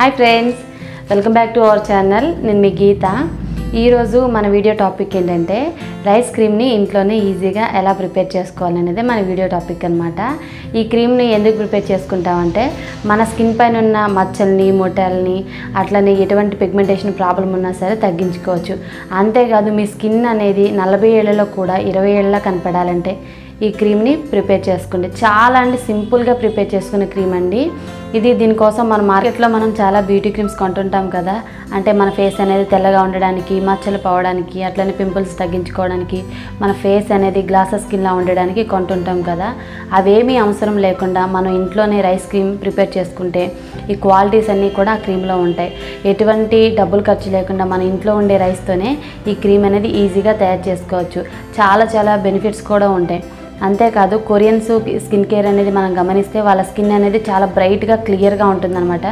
Hi friends welcome back to our channel. నేను మీ గీత. ఈరోజు మన వీడియో టాపిక్ ఏంటంటే రైస్ క్రీమ్ని ఇంట్లోనే ఈజీగా ఎలా ప్రిపేర్ చేసుకోవాలనేది మన వీడియో టాపిక్ అనమాట ఈ క్రీమ్ని ఎందుకు ప్రిపేర్ చేసుకుంటామంటే మన స్కిన్ పైన ఉన్న మచ్చల్ని మొటాల్ని అట్లనే ఎటువంటి పిగ్మెంటేషన్ ప్రాబ్లం ఉన్నా సరే తగ్గించుకోవచ్చు. అంతేకాదు మీ స్కిన్ అనేది నలభై ఏళ్ళలో కూడా ఇరవై ఏళ్ళలో కనపడాలంటే ఈ క్రీమ్ని ప్రిపేర్ చేసుకోండి. చాలా అంటే సింపుల్గా ప్రిపేర్ చేసుకునే క్రీమ్ అండి. ఇది దీనికోసం మన మార్కెట్లో మనం చాలా బ్యూటీ క్రీమ్స్ కొంటుంటాం కదా. అంటే మన ఫేస్ అనేది తెల్లగా ఉండడానికి మచ్చలు పోవడానికి అట్లనే పింపుల్స్ తగ్గించుకోవడానికి మన ఫేస్ అనేది గ్లాసెస్ స్కిన్లా ఉండడానికి కొంటుంటాం కదా. అవేమీ అవసరం లేకుండా మనం ఇంట్లోనే రైస్ క్రీమ్ ప్రిపేర్ చేసుకుంటే ఈ క్వాలిటీస్ అన్నీ కూడా ఆ క్రీమ్లో ఉంటాయి. ఎటువంటి డబ్బులు ఖర్చు లేకుండా మన ఇంట్లో ఉండే రైస్తోనే ఈ క్రీమ్ అనేది ఈజీగా తయారు చేసుకోవచ్చు. చాలా చాలా బెనిఫిట్స్ కూడా ఉంటాయి. అంతేకాదు కొరియన్స్ స్కిన్ కేర్ అనేది మనం గమనిస్తే వాళ్ళ స్కిన్ అనేది చాలా బ్రైట్గా క్లియర్గా ఉంటుందన్నమాట.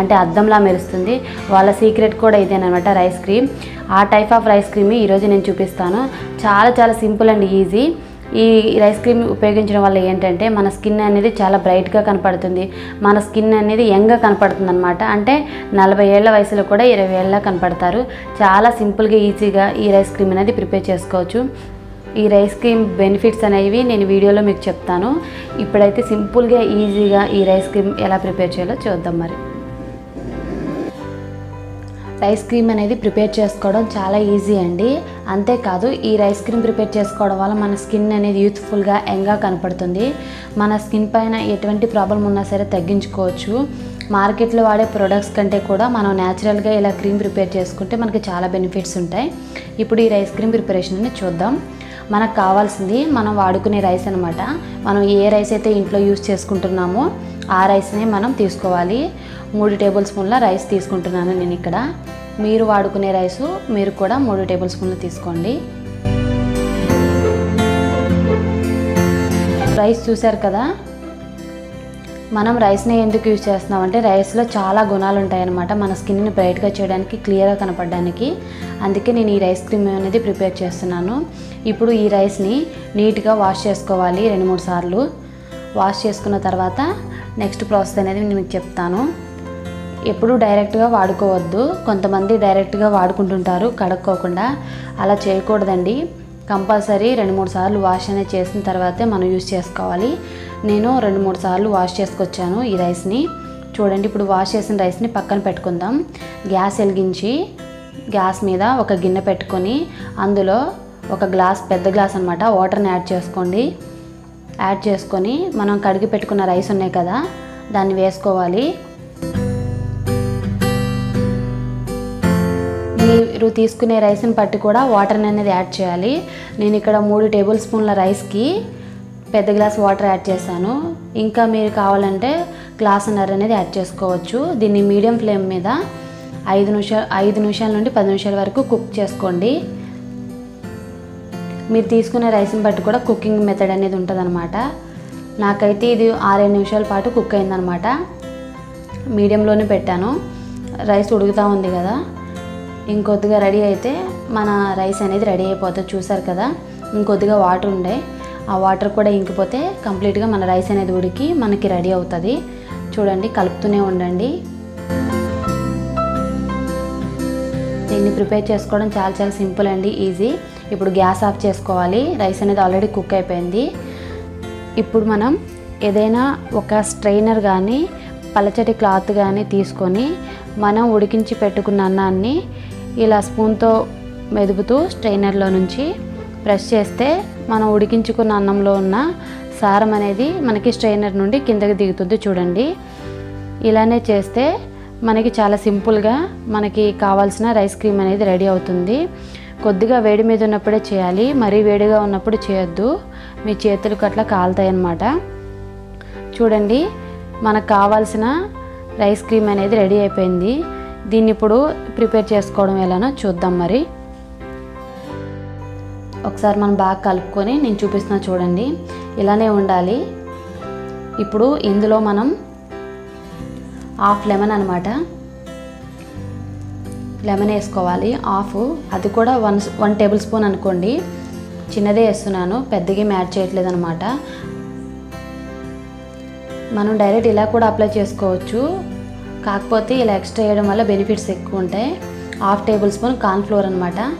అంటే అద్దంలా మెరుస్తుంది. వాళ్ళ సీక్రెట్ కూడా ఇదేనమాట రైస్ క్రీమ్. ఆ టైప్ ఆఫ్ రైస్ క్రీమ్ ఈరోజు నేను చూపిస్తాను. చాలా చాలా సింపుల్ అండ్ ఈజీ. ఈ రైస్ క్రీమ్ ఉపయోగించడం వల్ల ఏంటంటే మన స్కిన్ అనేది చాలా బ్రైట్గా కనపడుతుంది. మన స్కిన్ అనేది యంగ్గా కనపడుతుంది అనమాట అంటే నలభై ఏళ్ళ వయసులో కూడా ఇరవై ఏళ్ళ కనపడతారు. చాలా సింపుల్గా ఈజీగా ఈ రైస్ క్రీమ్ అనేది ప్రిపేర్ చేసుకోవచ్చు. ఈ రైస్ క్రీమ్ బెనిఫిట్స్ అనేవి నేను వీడియోలో మీకు చెప్తాను. ఇప్పుడైతే సింపుల్గా ఈజీగా ఈ రైస్ క్రీమ్ ఎలా ప్రిపేర్ చేయాలో చూద్దాం మరి. రైస్ క్రీమ్ అనేది ప్రిపేర్ చేసుకోవడం చాలా ఈజీ అండి. అంతేకాదు ఈ రైస్ క్రీమ్ ప్రిపేర్ చేసుకోవడం వల్ల మన స్కిన్ అనేది యూత్ఫుల్గా యంగ్గా కనపడుతుంది. మన స్కిన్ పైన ఎటువంటి ప్రాబ్లం ఉన్నా సరే తగ్గించుకోవచ్చు. మార్కెట్లో వాడే ప్రొడక్ట్స్ కంటే కూడా మనం న్యాచురల్గా ఇలా క్రీమ్ ప్రిపేర్ చేసుకుంటే మనకి చాలా బెనిఫిట్స్ ఉంటాయి. ఇప్పుడు ఈ రైస్ క్రీమ్ ప్రిపరేషన్ చూద్దాం. మనకు కావాల్సింది మనం వాడుకునే రైస్ అనమాట మనం ఏ రైస్ అయితే ఇంట్లో యూస్ చేసుకుంటున్నామో ఆ రైస్నే మనం తీసుకోవాలి. మూడు టేబుల్ స్పూన్ల రైస్ తీసుకుంటున్నాను నేను ఇక్కడ. మీరు వాడుకునే రైసు మీరు కూడా మూడు టేబుల్ స్పూన్లు తీసుకోండి. రైస్ చూశారు కదా? మనం రైస్ని ఎందుకు యూజ్ చేస్తున్నామంటే రైస్లో చాలా గుణాలు ఉంటాయన్నమాట మన స్కిన్ని బ్రైట్గా చేయడానికి క్లియర్గా కనపడడానికి. అందుకే నేను ఈ రైస్ క్రీమ్ అనేది ప్రిపేర్ చేస్తున్నాను. ఇప్పుడు ఈ రైస్ని నీట్గా వాష్ చేసుకోవాలి రెండు మూడు సార్లు. వాష్ చేసుకున్న తర్వాత నెక్స్ట్ ప్రాసెస్ అనేది నేను మీకు చెప్తాను. ఎప్పుడు డైరెక్ట్గా వాడుకోవద్దు. కొంతమంది డైరెక్ట్గా వాడుకుంటుంటారు కడుక్కోకుండా. అలా చేయకూడదండి. కంపల్సరీ రెండు మూడు సార్లు వాష్ అనేది చేసిన తర్వాతే మనం యూజ్ చేసుకోవాలి. నేను రెండు మూడు సార్లు వాష్ చేసుకొచ్చాను ఈ రైస్ని. చూడండి ఇప్పుడు వాష్ చేసిన రైస్ని పక్కన పెట్టుకుందాం. గ్యాస్ వెలిగించి గ్యాస్ మీద ఒక గిన్నె పెట్టుకొని అందులో ఒక గ్లాస్ పెద్ద గ్లాస్ అనమాట వాటర్ని యాడ్ చేసుకోండి. యాడ్ చేసుకొని మనం కడిగి పెట్టుకున్న రైస్ ఉన్నాయి కదా దాన్ని వేసుకోవాలి. మీరు తీసుకునే రైస్ని బట్టి కూడా వాటర్ అనేది యాడ్ చేయాలి. నేను ఇక్కడ మూడు టేబుల్ స్పూన్ల రైస్కి పెద్ద గ్లాస్ వాటర్ యాడ్ చేశాను. ఇంకా మీరు కావాలంటే గ్లాస్ నర్ అనేది యాడ్ చేసుకోవచ్చు. దీన్ని మీడియం ఫ్లేమ్ మీద ఐదు నిమిషాలు ఐదు నిమిషాల నుండి పది నిమిషాల వరకు కుక్ చేసుకోండి. మీరు తీసుకునే రైస్ని బట్టి కూడా కుకింగ్ మెథడ్ అనేది ఉంటుందన్నమాట. నాకైతే ఇది ఆరేడు నిమిషాల పాటు కుక్ అయిందనమాట మీడియంలోనే పెట్టాను. రైస్ ఉడుకుతూ ఉంది కదా. ఇంకొద్దిగా రెడీ అయితే మన రైస్ అనేది రెడీ అయిపోతుంది చూసారు కదా. ఇంకొద్దిగా వాటర్ ఉండే. ఆ వాటర్ కూడా ఇంకిపోతే కంప్లీట్గా మన రైస్ అనేది ఉడికి మనకి రెడీ అవుతుంది. చూడండి కలుపుతూనే ఉండండి. దీన్ని ప్రిపేర్ చేసుకోవడం చాలా చాలా సింపుల్ అండి ఈజీ. ఇప్పుడు గ్యాస్ ఆఫ్ చేసుకోవాలి. రైస్ అనేది ఆల్రెడీ కుక్ అయిపోయింది. ఇప్పుడు మనం ఏదైనా ఒక స్ట్రైనర్ కానీ పలచటి క్లాత్ కానీ తీసుకొని మనం ఉడికించి పెట్టుకున్న అన్నాన్ని ఇలా స్పూన్తో మెదుపుతూ స్ట్రైనర్లో నుంచి ప్రెస్ చేస్తే మనం ఉడికించుకున్న అన్నంలో ఉన్న సారం అనేది మనకి స్ట్రైనర్ నుండి కిందకి దిగుతుంది చూడండి. ఇలానే చేస్తే మనకి చాలా సింపుల్గా మనకి కావాల్సిన రైస్ క్రీమ్ అనేది రెడీ అవుతుంది. కొద్దిగా వేడి మీద ఉన్నప్పుడే చేయాలి. మరీ వేడిగా ఉన్నప్పుడు చేయొద్దు. మీ చేతులకు అట్లా కాలుతాయి అన్నమాట చూడండి మనకు కావాల్సిన రైస్ క్రీమ్ అనేది రెడీ అయిపోయింది. దీన్ని ఇప్పుడు ప్రిపేర్ చేసుకోవడం ఎలానో చూద్దాం మరి. ఒకసారి మనం బాగా కలుపుకొని నేను చూపిస్తున్నా చూడండి. ఇలానే ఉండాలి. ఇప్పుడు ఇందులో మనం హాఫ్ లెమన్ అనమాట లెమన్ వేసుకోవాలి. హాఫ్. అది కూడా వన్ వన్ టేబుల్ స్పూన్ అనుకోండి. చిన్నదే వేస్తున్నాను. పెద్దగా యాడ్ చేయట్లేదు అనమాట మనం డైరెక్ట్ ఇలా కూడా అప్లై చేసుకోవచ్చు. కాకపోతే ఇలా ఎక్స్ట్రా వేయడం వల్ల బెనిఫిట్స్ ఎక్కువ ఉంటాయి. హాఫ్ టేబుల్ స్పూన్ కార్న్ఫ్లోర్ అనమాట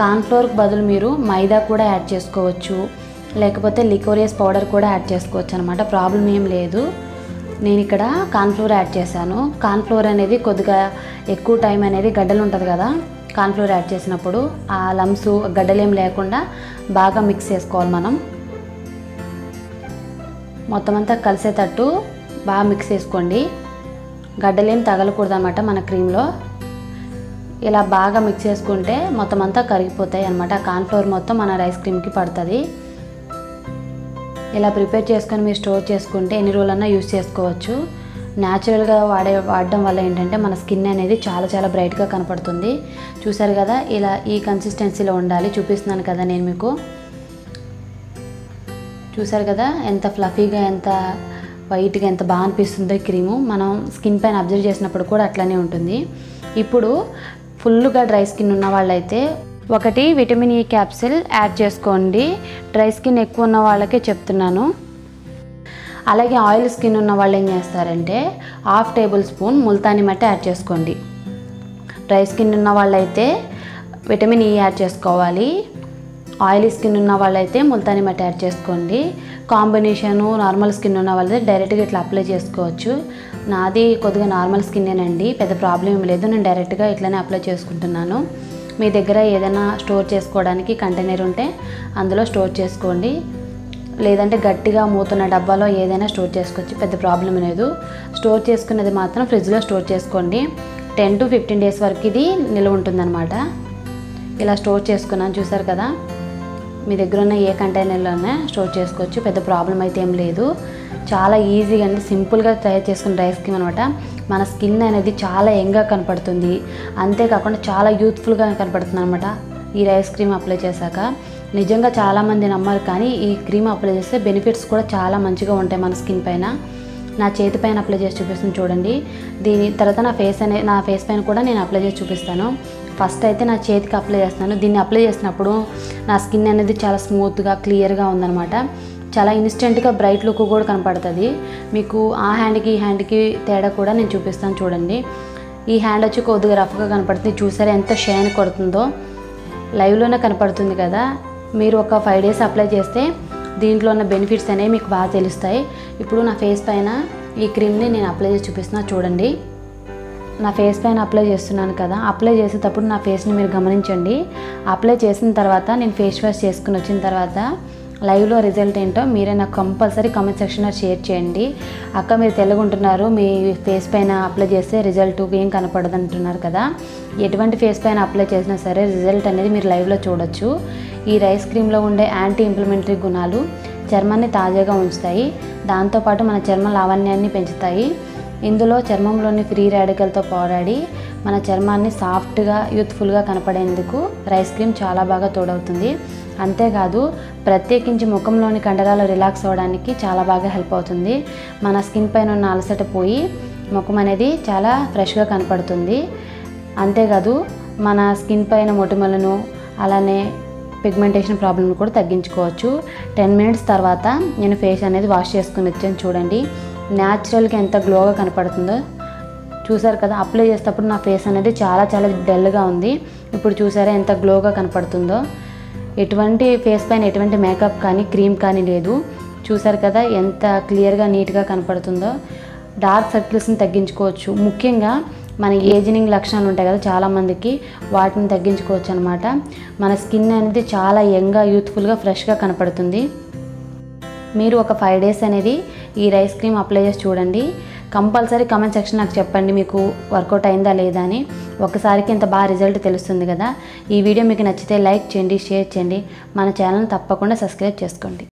కార్న్ఫ్లోర్కి బదులు మీరు మైదా కూడా యాడ్ చేసుకోవచ్చు. లేకపోతే లికోరియస్ పౌడర్ కూడా యాడ్ చేసుకోవచ్చు అనమాట ప్రాబ్లం ఏం లేదు. నేను ఇక్కడ కార్న్ఫ్లోర్ యాడ్ చేశాను. కార్న్ఫ్లోర్ అనేది కొద్దిగా ఎక్కువ టైం అనేది గడ్డలు ఉంటుంది కదా కార్న్ఫ్లోర్ యాడ్ చేసినప్పుడు ఆ లమ్స్ గడ్డలేం లేకుండా బాగా మిక్స్ చేసుకోవాలి మనం. మొత్తం అంతా కలిసేటట్టు బాగా మిక్స్ చేసుకోండి. గడ్డలేం తగలకూడదు అనమాట మన క్రీమ్లో. ఇలా బాగా మిక్స్ చేసుకుంటే మొత్తం అంతా కరిగిపోతాయి అనమాట కార్న్ఫ్లోర్ మొత్తం మన రైస్ క్రీమ్కి పడుతుంది. ఇలా ప్రిపేర్ చేసుకొని మీరు స్టోర్ చేసుకుంటే ఎన్ని రోజులన్నా యూస్ చేసుకోవచ్చు. న్యాచురల్గా వాడే వాడడం వల్ల ఏంటంటే మన స్కిన్ అనేది చాలా చాలా బ్రైట్గా కనపడుతుంది. చూసారు కదా ఇలా ఈ కన్సిస్టెన్సీలో ఉండాలి. చూపిస్తున్నాను కదా నేను మీకు. చూసారు కదా ఎంత ఫ్లఫీగా ఎంత వైట్గా ఎంత బాగా అనిపిస్తుందో క్రీము మనం స్కిన్ పైన అబ్జర్వ్ చేసినప్పుడు కూడా అట్లనే ఉంటుంది. ఇప్పుడు ఫుల్గా డ్రై స్కిన్ ఉన్న వాళ్ళైతే ఒకటి విటమిన్ ఈ క్యాప్సిల్ యాడ్ చేసుకోండి. డ్రై స్కిన్ ఎక్కువ ఉన్న వాళ్ళకే చెప్తున్నాను. అలాగే ఆయిల్ స్కిన్ ఉన్న వాళ్ళు ఏం చేస్తారంటే హాఫ్ టేబుల్ స్పూన్ ముల్తాని మట్టి యాడ్ చేసుకోండి. డ్రై స్కిన్ ఉన్న వాళ్ళైతే విటమిన్ ఈ యాడ్ చేసుకోవాలి. ఆయిలీ స్కిన్ ఉన్న వాళ్ళైతే ముల్తాని మట్టి యాడ్ చేసుకోండి. కాంబినేషను నార్మల్ స్కిన్ ఉన్న వాళ్ళది డైరెక్ట్గా ఇట్లా అప్లై చేసుకోవచ్చు. నాది కొద్దిగా నార్మల్ స్కిన్నేనండి పెద్ద ప్రాబ్లం ఏం లేదు. నేను డైరెక్ట్గా ఇట్లనే అప్లై చేసుకుంటున్నాను. మీ దగ్గర ఏదైనా స్టోర్ చేసుకోవడానికి కంటైనర్ ఉంటే అందులో స్టోర్ చేసుకోండి. లేదంటే గట్టిగా మూతున్న డబ్బాలో ఏదైనా స్టోర్ చేసుకోవచ్చు పెద్ద ప్రాబ్లం లేదు. స్టోర్ చేసుకున్నది మాత్రం ఫ్రిడ్జ్లో స్టోర్ చేసుకోండి. టెన్ టు ఫిఫ్టీన్ డేస్ వరకు ఇది నిల్వ ఉంటుందన్నమాట. ఇలా స్టోర్ చేసుకున్నాను చూసారు కదా? మీ దగ్గర ఉన్న ఏ కంటైనర్లోనే స్టోర్ చేసుకోవచ్చు. పెద్ద ప్రాబ్లం అయితే ఏం లేదు. చాలా ఈజీగా అండి సింపుల్గా తయారు చేసుకున్న డ్రై స్కిన్ అనమాట మన స్కిన్ అనేది చాలా యంగ్గా కనపడుతుంది. అంతేకాకుండా చాలా యూత్ఫుల్గా కనపడుతుంది అనమాట ఈ రైస్ క్రీమ్ అప్లై చేశాక నిజంగా చాలామంది నమ్మరు. కానీ ఈ క్రీమ్ అప్లై చేస్తే బెనిఫిట్స్ కూడా చాలా మంచిగా ఉంటాయి మన స్కిన్ పైన. నా చేతి పైన అప్లై చేసి చూపిస్తాను చూడండి. దీని తర్వాత నా ఫేస్ అనే నా ఫేస్ పైన కూడా నేను అప్లై చేసి చూపిస్తాను. ఫస్ట్ అయితే నా చేతికి అప్లై చేస్తాను దీన్ని అప్లై చేసినప్పుడు నా స్కిన్ అనేది చాలా స్మూత్గా క్లియర్గా ఉందన్నమాట. చాలా ఇన్స్టెంట్గా బ్రైట్ లుక్ కూడా కనపడుతుంది. మీకు ఆ హ్యాండ్కి ఈ హ్యాండ్కి తేడా కూడా నేను చూపిస్తాను చూడండి. ఈ హ్యాండ్ వచ్చి కొద్దిగా రఫ్గా కనపడుతుంది. చూసారా ఎంత షైన్ కొడుతుందో? లైవ్లోనే కనపడుతుంది కదా. మీరు ఒక ఫైవ్ డేస్ అప్లై చేస్తే దీంట్లో ఉన్న బెనిఫిట్స్ అనేవి మీకు బాగా తెలుస్తాయి. ఇప్పుడు నా ఫేస్ పైన ఈ క్రీమ్ని నేను అప్లై చేసి చూపిస్తున్నా చూడండి. నా ఫేస్ పైన అప్లై చేస్తున్నాను కదా అప్లై చేసేటప్పుడు నా ఫేస్ని మీరు గమనించండి. అప్లై చేసిన తర్వాత నేను ఫేస్ వాష్ చేసుకుని వచ్చిన తర్వాత లైవ్లో రిజల్ట్ ఏంటో మీరే నాకు కంపల్సరీ కామెంట్ సెక్షన్లో షేర్ చేయండి. అక్క మీరు తెల్లగుంటున్నారు మీ ఫేస్ పైన అప్లై చేస్తే రిజల్ట్ ఏం కనపడదు అంటున్నారు కదా. ఎటువంటి ఫేస్ పైన అప్లై చేసినా సరే రిజల్ట్ అనేది మీరు లైవ్లో చూడొచ్చు. ఈ రైస్ క్రీమ్లో ఉండే యాంటీ ఇంప్లిమెంటరీ గుణాలు చర్మాన్ని తాజాగా ఉంచుతాయి. దాంతోపాటు మన చర్మ లావణ్యాన్ని పెంచుతాయి. ఇందులో చర్మంలోని ఫ్రీ రాడికల్తో పోరాడి మన చర్మాన్ని సాఫ్ట్గా యూత్ఫుల్గా కనపడేందుకు రైస్ క్రీమ్ చాలా బాగా తోడవుతుంది. అంతేకాదు ప్రత్యేకించి ముఖంలోని కండరాలు రిలాక్స్ అవ్వడానికి చాలా బాగా హెల్ప్ అవుతుంది. మన స్కిన్ పైన ఉన్న అలసట పోయి ముఖం అనేది చాలా ఫ్రెష్గా కనపడుతుంది. అంతేకాదు మన స్కిన్ పైన మొటిమలను అలానే పిగ్మెంటేషన్ ప్రాబ్లమ్ కూడా తగ్గించుకోవచ్చు. టెన్ మినిట్స్ తర్వాత నేను ఫేస్ అనేది వాష్ చేసుకుని వచ్చాను చూడండి. న్యాచురల్గా ఎంత గ్లోగా కనపడుతుందో. చూసారు కదా అప్లై చేసేటప్పుడు నా ఫేస్ అనేది చాలా చాలా డల్గా ఉంది. ఇప్పుడు చూసారా ఎంత గ్లోగా కనపడుతుందో. ఎటువంటి ఫేస్ పైన ఎటువంటి మేకప్ కానీ క్రీమ్ కానీ లేదు. చూసారు కదా ఎంత క్లియర్గా నీట్గా కనపడుతుందో. డార్క్ సర్కిల్స్ని తగ్గించుకోవచ్చు. ముఖ్యంగా మన ఏజినింగ్ లక్షణాలు ఉంటాయి కదా చాలామందికి వాటిని తగ్గించుకోవచ్చు అనమాట మన స్కిన్ అనేది చాలా యంగ్గా యూత్ఫుల్గా ఫ్రెష్గా కనపడుతుంది. మీరు ఒక ఫైవ్ డేస్ అనేది ఈ రైస్ క్రీమ్ అప్లై చేసి చూడండి. కంపల్సరీ కమెంట్ సెక్షన్ నాకు చెప్పండి మీకు వర్కౌట్ అయిందా లేదా అని. ఒకసారికి ఇంత బాగా రిజల్ట్ తెలుస్తుంది కదా. ఈ వీడియో మీకు నచ్చితే లైక్ చేయండి షేర్ చేయండి. మన ఛానల్ తప్పకుండా సబ్స్క్రైబ్ చేసుకోండి.